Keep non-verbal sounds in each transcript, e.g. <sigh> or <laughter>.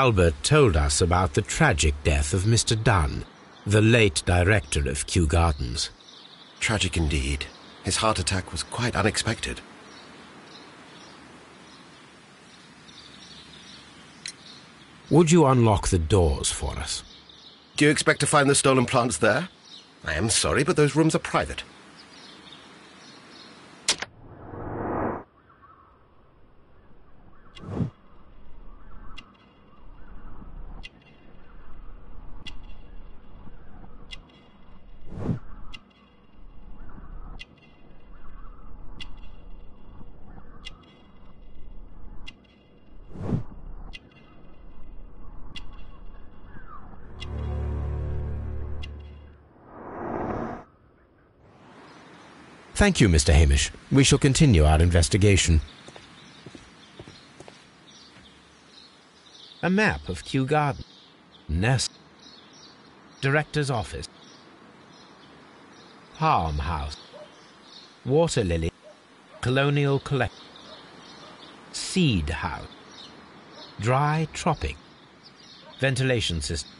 Albert told us about the tragic death of Mr. Dunn, the late director of Kew Gardens. Tragic indeed. His heart attack was quite unexpected. Would you unlock the doors for us? Do you expect to find the stolen plants there? I am sorry, but those rooms are private. Thank you, Mr. Hamish. We shall continue our investigation. A map of Kew Garden. Nest. Director's office. Palm House. Water Lily. Colonial Collect. Seed House. Dry Tropic. Ventilation system.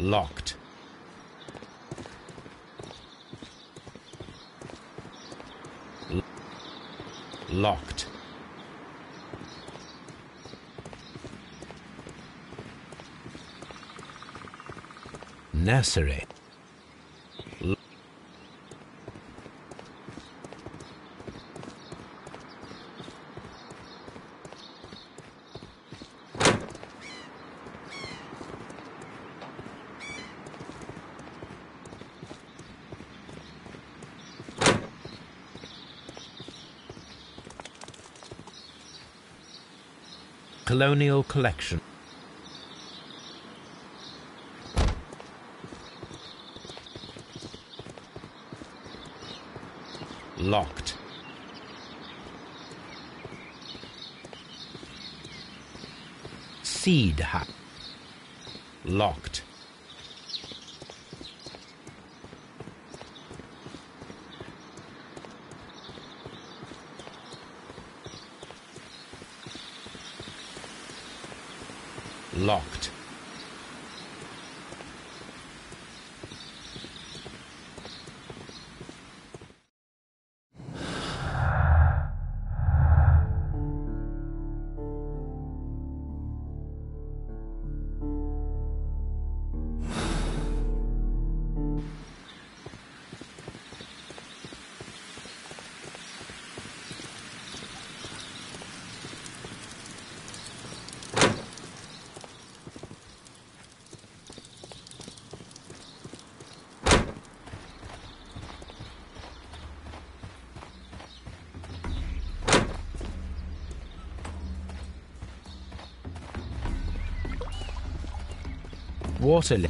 Locked. L- locked. Nursery. Colonial Collection. Locked. Seed hut. Locked. Locked. Water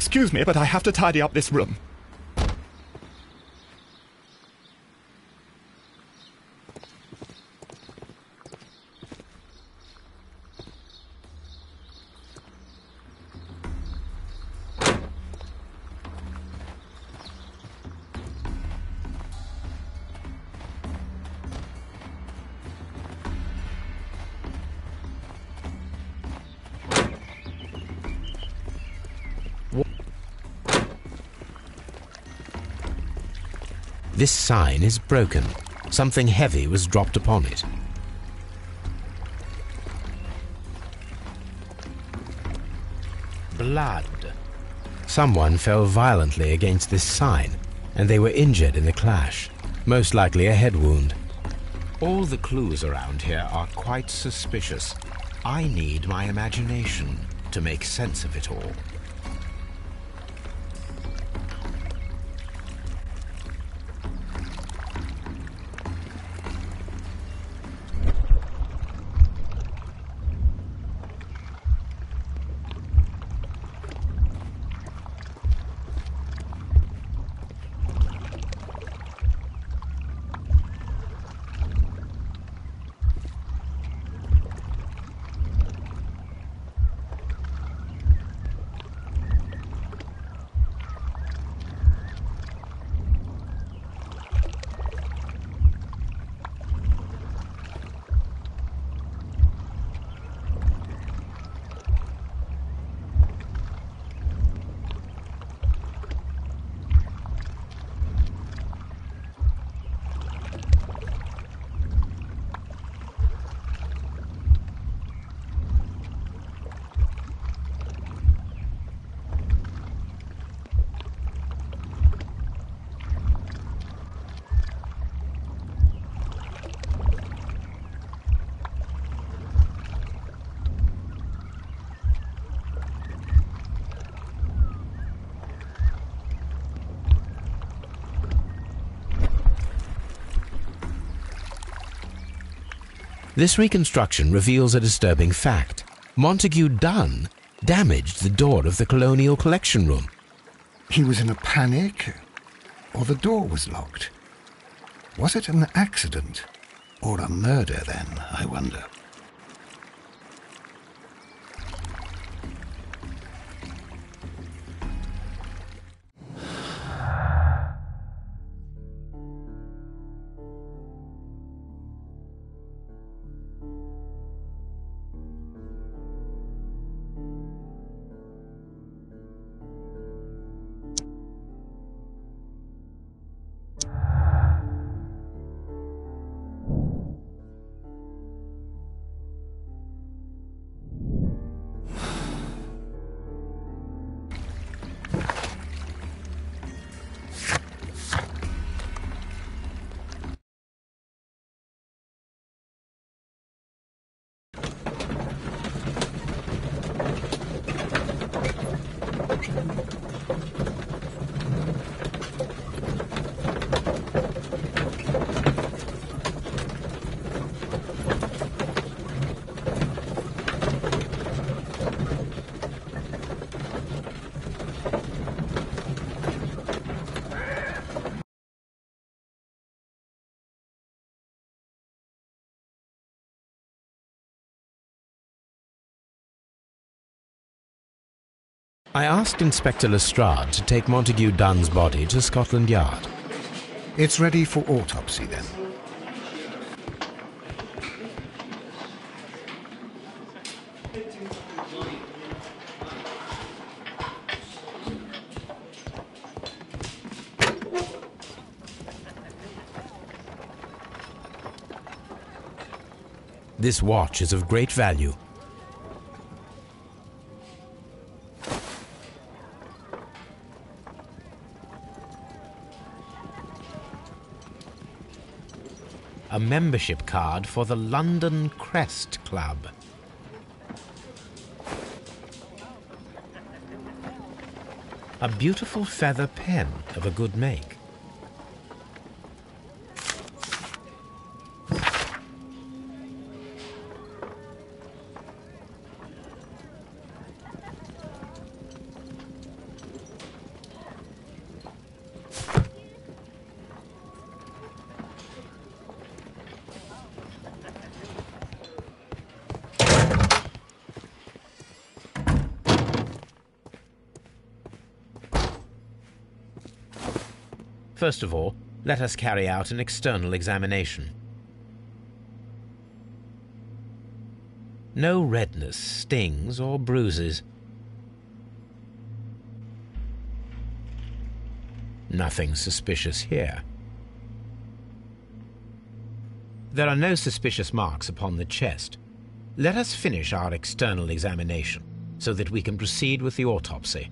Excuse me, but I have to tidy up this room. This sign is broken. Something heavy was dropped upon it. blood. Someone fell violently against this sign, and they were injured in the clash, most likely a head wound. All the clues around here are quite suspicious. I need my imagination to make sense of it all. This reconstruction reveals a disturbing fact. Montague Dunn damaged the door of the Colonial Collection Room. He was in a panic, or the door was locked. Was it an accident, or a murder then, I wonder? I asked Inspector Lestrade to take Montague Dunn's body to Scotland Yard. It's ready for autopsy then. This watch is of great value. Membership card for the London Crest Club. A beautiful feather pen of a good make. First of all, let us carry out an external examination. No redness, stings, or bruises. Nothing suspicious here. There are no suspicious marks upon the chest. Let us finish our external examination. so that we can proceed with the autopsy.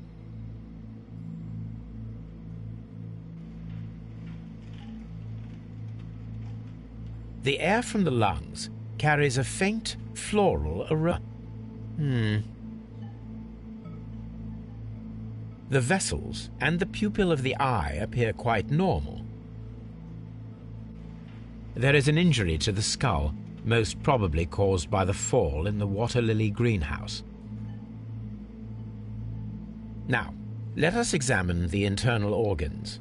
The air from the lungs carries a faint floral aroma. Hmm. The vessels and the pupil of the eye appear quite normal. There is an injury to the skull, most probably caused by the fall in the water lily greenhouse. Now, let us examine the internal organs.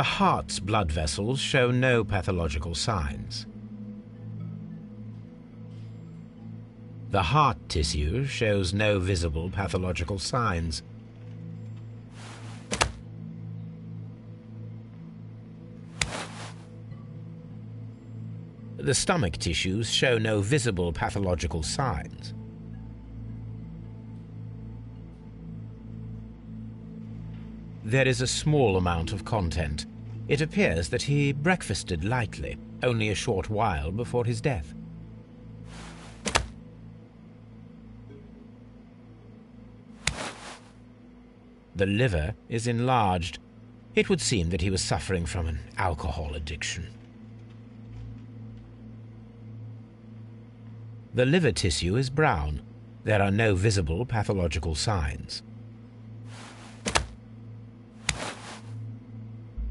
The heart's blood vessels show no pathological signs. The heart tissue shows no visible pathological signs. The stomach tissues show no visible pathological signs. There is a small amount of content. It appears that he breakfasted lightly, only a short while before his death. The liver is enlarged. It would seem that he was suffering from an alcohol addiction. The liver tissue is brown. There are no visible pathological signs.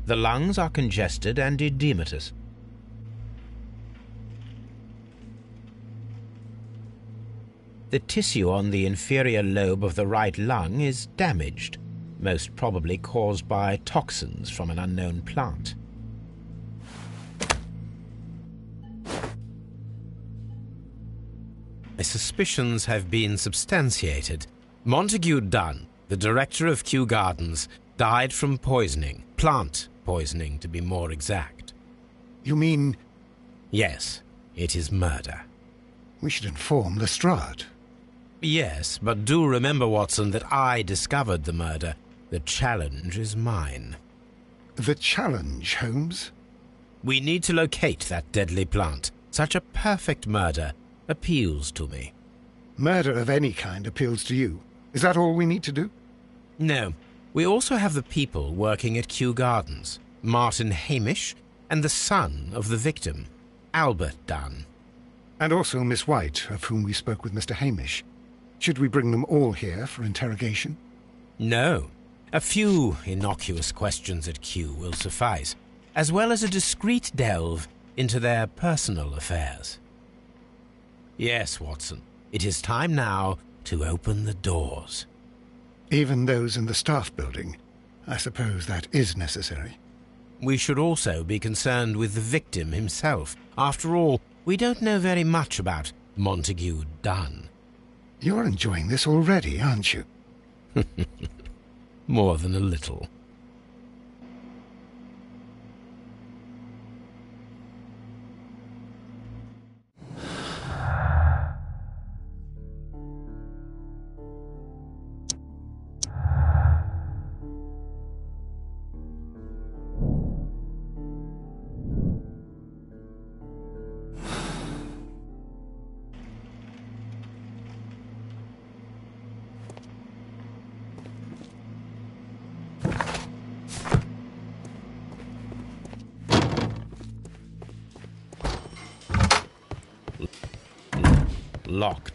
The lungs are congested and edematous. The tissue on the inferior lobe of the right lung is damaged, most probably caused by toxins from an unknown plant. My suspicions have been substantiated. Montague Dunn, the director of Kew Gardens, died from poisoning, plant poisoning to be more exact. You mean Yes, it is murder. we should inform Lestrade? Yes, but do remember, Watson, that I discovered the murder. The challenge is mine. The challenge, Holmes? We need to locate that deadly plant. Such a perfect murder appeals to me. Murder of any kind appeals to you. Is that all we need to do? No, we also have the people working at Kew Gardens Martin Hamish and the son of the victim, Albert Dunn. And also Miss White, of whom we spoke with Mr. Hamish. Should we bring them all here for interrogation? No, a few innocuous questions at Kew will suffice, as well as a discreet delve into their personal affairs. Yes, Watson, it is time now to open the doors. Even those in the staff building. I suppose that is necessary. We should also be concerned with the victim himself. After all, we don't know very much about Montague Dunn. You're enjoying this already, aren't you? <laughs> More than a little. Locked.